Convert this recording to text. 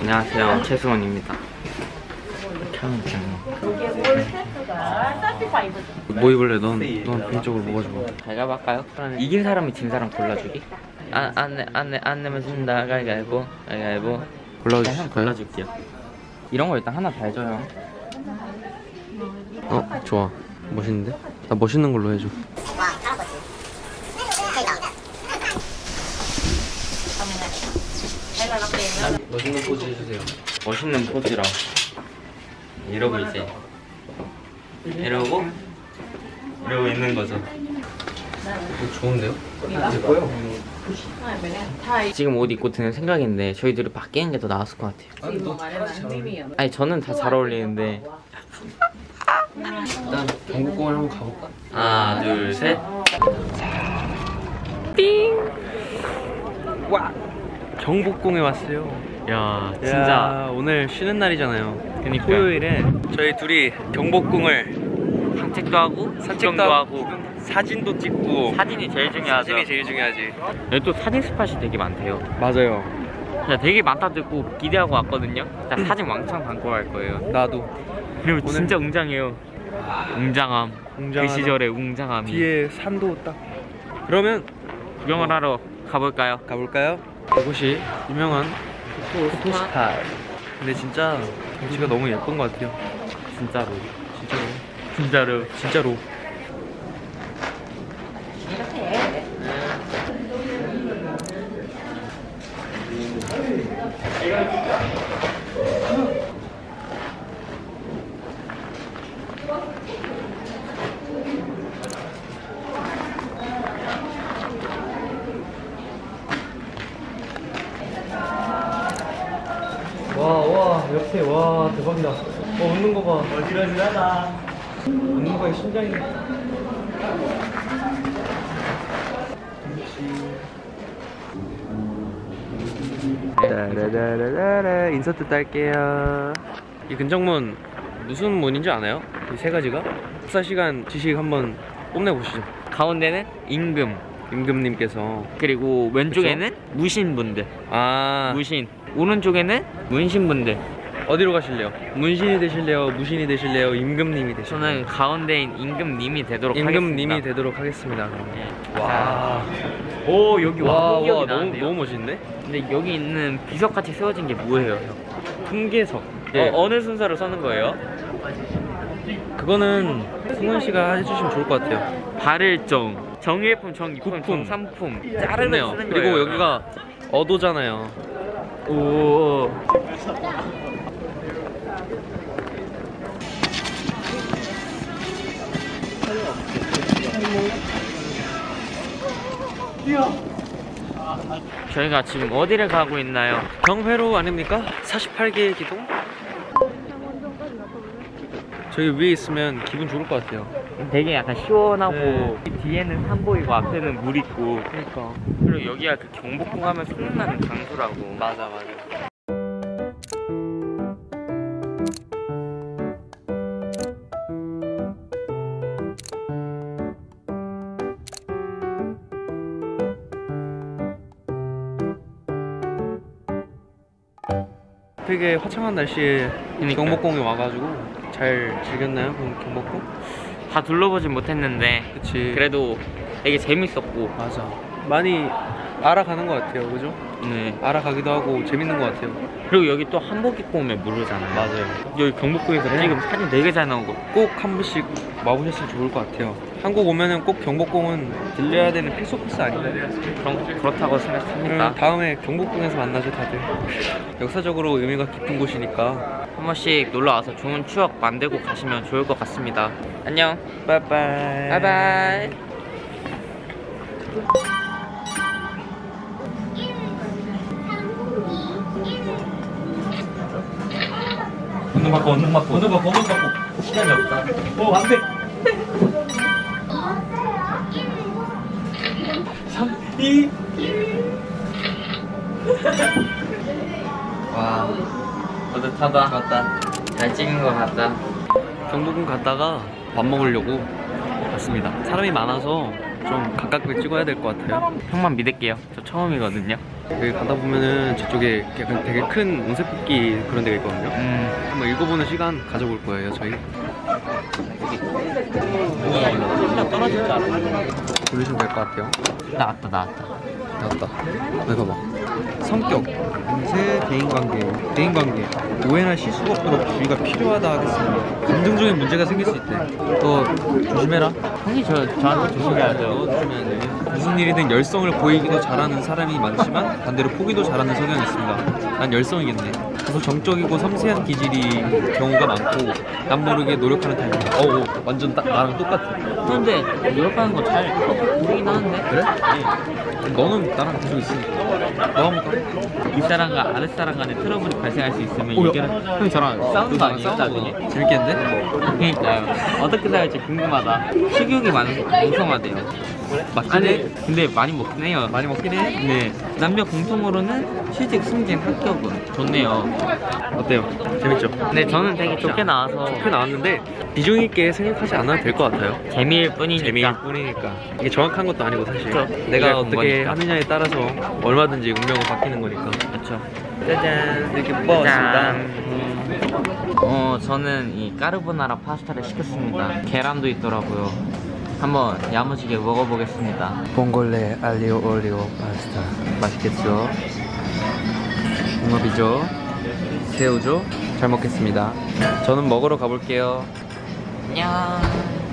안녕하세요 최수원입니다 이렇게 하면 되는 뭐 입을래? 넌, 넌 개인적으로 뭐가 좋아? 가위바위보 할까요? 이긴 사람이 진 사람 골라주기? 안, 안, 내, 안, 내, 안 내면 진다 가위바위보 가위바위보 골라주실 형? 골라줄게요 이런 거 일단 하나 다 해줘요 어 좋아 멋있는데? 나 멋있는 걸로 해줘 멋있는 포즈 해주세요. 멋있는 포즈라 이러고 이제 이러고 이러고 있는 거죠. 어, 좋은데요? 지금 옷 입고 드는 생각인데 저희들이 바뀌는 게 더 나았을 것 같아요. 아니 너 저는 다 잘 어울리는데. 일단 경복궁을 한번 가볼까? 하나 둘셋. 띵! 와! 경복궁에 왔어요 야 야, 진짜. 오늘 쉬는 날이잖아요. 그니까. 토요일에 저희 둘이 경복궁을 산책도 하고 산책도 하고 하고. 사진도 찍고. 사진이 제일 중요하죠. 사진이 제일 중요하지. 여기 또 사진 스팟이 되게 많대요. 맞아요. 진짜 되게 많다 듣고 기대하고 왔거든요. 진짜 사진 왕창 담고 갈 거예요. 나도. 그리고 오늘- 진짜 웅장해요. 웅장함. 웅장하다. 그 시절의 웅장함이. 뒤에 산도 딱. 그러면 구경을 하러 가볼까요? 가볼까요? 이곳이 유명한 포토스팟 근데 진짜 경치가 너무 예쁜 것 같아요. 진짜로. 진짜로. 진짜로. 진짜로 와와 옆에 와 대박이다. 어 웃는 거 봐. 어지러지하다 웃는 거에 심장이 따라라라라 인서트 딸게요. 이 근정문 무슨 문인지 아나요? 이 세 가지가? 14시간 지식 한번 뽐내보시죠. 가운데는 임금 임금님께서. 그리고 왼쪽에는 무신분들. 아. 무신. 오른쪽에는 문신분들 어디로 가실래요? 문신이 되실래요? 무신이 되실래요? 임금님이 되실래요? 저는 가운데인 임금님이 되도록 임금님이 하겠습니다 되도록 하겠습니다. 네. 와, 오 여기 와, 와, 너무? 너무 멋있네 근데 여기 있는 비석같이 세워진 게 뭐예요? 형? 풍계석 네. 어, 어느 순서로 써는 거예요? 그거는 승원 씨가 해주시면 좋을 것 같아요 발일정 정일품, 정이품. 정삼품 쓰는 그리고 여기가 어도잖아요 오 저희가 지금 어디를 가고 있나요? 경회로 아닙니까? 48개의 기둥? 저기 위에 있으면 기분 좋을 것 같아요 되게 약간 시원하고 네. 뒤에는 산 보이고 앞에는 물 있고 그러니까 그리고 여기가 그 경복궁 하면 생각나는 장소라고 맞아 맞아 되게 화창한 날씨에 그러니까요. 경복궁에 와가지고 잘 즐겼나요? 경- 경복궁? 다 둘러보진 못했는데 그치 그래도 되게 재밌었고 맞아 많이 알아가는 것 같아요. 그죠? 네. 알아가기도 하고 재밌는 것 같아요. 그리고 여기 또 한복 입고 오면 무료잖아요. 맞아요. 여기 경복궁에서 네. 지금 사진 되게 잘 나온 거 꼭 한 번씩 와보셨으면 좋을 것 같아요. 한국 오면은 꼭 경복궁은 들려야 되는 필수 코스 아닌가요? 그런, 그렇다고 생각합니다. 그럼 다음에 경복궁에서 만나죠 다들. 역사적으로 의미가 깊은 곳이니까 한 번씩 놀러 와서 좋은 추억 만들고 가시면 좋을 것 같습니다. 안녕. 빠이빠이. 바이 바이 운동 받고 운동 받고 운동 받고 운동 받고 시간이 없다. 오 안돼. 3 2 와 뿌듯하다. 맞다. 잘 찍은 것 같다. 경복궁 갔다가 밥 먹으려고 갔습니다. 사람이 많아서 좀 가깝게 찍어야 될 것 같아요. 형만 믿을게요. 저 처음이거든요. 여기 가다 보면은 저쪽에 약간 되게 큰 온세뽑기 그런 데가 있거든요. 음. 한번 읽어보는 시간 가져볼 거예요, 저희. 떨어질 줄 알아. 돌리시면 될 것 같아요. 나왔다 나왔다. 나왔다. 네, 봐봐. 성격, 인세, 대인관계, 대인관계 오해나 실수가 없도록 주의가 필요하다 하겠습니다. 감정적인 문제가 생길 수 있대. 너 조심해라. 형이 저 저한테 조심해야죠. 돼. 무슨 일이든 열성을 보이기도 잘하는 사람이 많지만 반대로 포기도 잘하는 성향이 있습니다. 난 열성이겠네. 그래서 정적이고 섬세한 기질이 경우가 많고 남 모르게 노력하는 타입입니다. 어, 어, 완전 딱 나랑 똑같아. 근데 노력하는 거 잘 보이긴 하는데. 그래? 너는 나랑 계속 있으니까. 너 한번 까? 윗사람과 아랫사람 간에 트러블이 발생할 수 있으면 오야. 얘기를 형 저랑 싸우는 거 아니에요? 나중에? 재밌겠는데? 그러니까요. 어떻게 살지 궁금하다. 식욕이 많아서 웅성하대요. 맞긴 해. 근데 많이 먹긴 해요. 많이 먹긴 해. 네. 남녀 공통으로는 실직, 승진, 합격은 좋네요. 어때요? 재밌죠? 근데 저는 되게 좋게 나와서 좋게 나왔는데 비중 있게 생각하지 않아도 될 것 같아요. 재미일 뿐이니까. 재미일 뿐이니까 이게 정확한 것도 아니고 사실 그쵸. 내가 어떻게. 하느냐에 따라서 얼마든지 운명은 바뀌는 거니까 그렇죠. 짜잔 이렇게 짠. 뽑아왔습니다 음. 어, 저는 이 까르보나라 파스타를 시켰습니다. 계란도 있더라고요. 한번 야무지게 먹어보겠습니다. 봉골레 알리오 올리오 파스타 맛있겠죠? 궁합이죠? 새우죠? 잘 먹겠습니다 저는 먹으러 가볼게요 안녕.